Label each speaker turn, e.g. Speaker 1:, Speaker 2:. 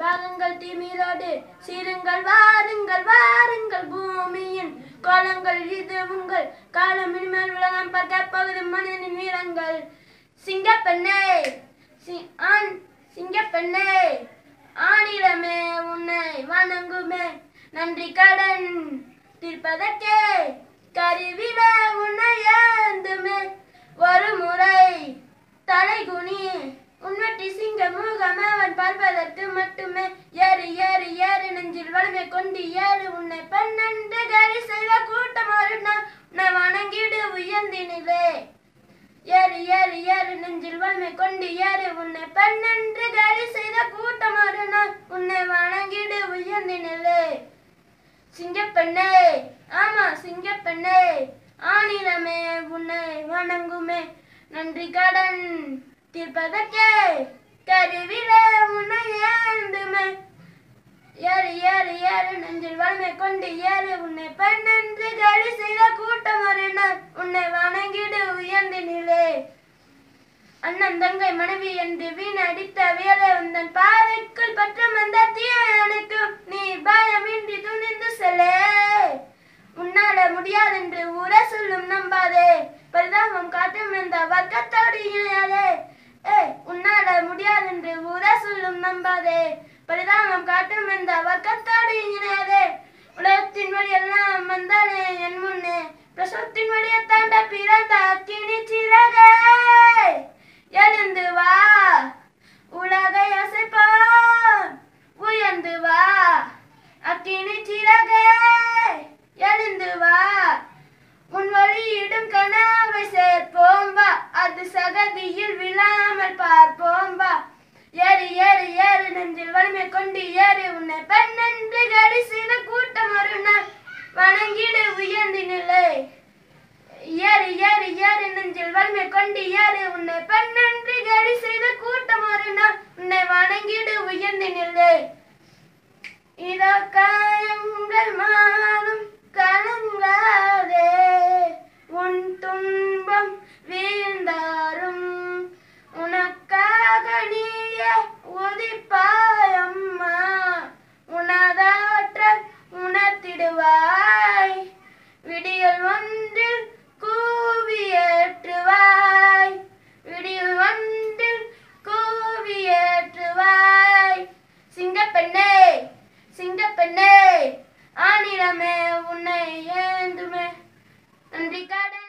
Speaker 1: பாகங்கள் திமிரோடு சீருங்கள் வாருங்கள் வாருங்கள் பூமியின் கோலங்கள். இது உங்கள் காலம் இனிமேல் உலகம் பார்க்க போகுது மனிதனின் வீரங்கள். சிங்கப்பெண்ணே ஆண் சிங்கப்பெண்ணே ஆணிடமே உன்னை வணங்குமே. நன்றி கடன் தீர்ப்பதற்கே கருவிட உன்னை ஏந்துமே. ஒரு முறை நெஞ்சில் கொண்டு ஏறு உன்னை பன்னெண்டு கடி செய்வ கூட்டம் ஒரு உன்னை வணங்கிடு உயர்ந்தினிலே ஏறு ஏறு ஏறு நெஞ்சில் வன்மை கொண்டு ஏறு உன்னை பன்னெண்டு கடி செய்த கூட்டம் ஒரு உன்னை வணங்கிடு உயர்ந்தினிலே சிங்கப்பெண்ணே ஆமா சிங்கப்பெண்ணே ஆனிலமே உன்னை வணங்குமே. நன்றி கடன் தீர்ப்பதற்கே கருவி ஏறு ஏறு ஏறு நெஞ்சில் வலிமை கொண்டு ஏறு. உன்னை பெண்ணென்று கேலி செய்த கூட்டம் ஒரு உன்னை வணங்கிடு உயர்ந்து நிலே. அண்ணன் தங்கை மனைவி என்று வீணடித்த வீரே வந்தன் பாதைக்குள் பற்றும் தீய தீயனுக்கும் நீ பயமின்றி துணிந்து செல்லே. உன்னால முடியாதென்று ஊரே சொல்லும் நம்பாதே. பரிதாபம் காட்டும் இந்த வர்க்கத்தோடு இணையாதே. ஏ உன்னால முடியாதென்று ஊரே சொல்லும் நம்பாதே. பரிதாபம் காட்டும் வழியிடும் கனவை சேர்ப்போம் வா. அது சகதியில் விழாமல் பார்ப்போம் வா. ஏறு ஏறு ஏறு நெஞ்சில் வலிமை கொண்டு ஏறு உன்னை பெண்ணென்று கடி கூட்டம் ஒரு நாள் வணங்கிடு உயர்ந்து நிலை. ஏறு ஏறு ஏறு நெஞ்சில் வலிமை கொண்டு ஏறு உன்னை பெண்ணென்று கடி செய்த கூட்டம் ஒரு நாள் உன்னை வணங்கிடு உயர்ந்து நிலை. இதோ காயங்கள் மாறும். சிங்கப்பெண்ணே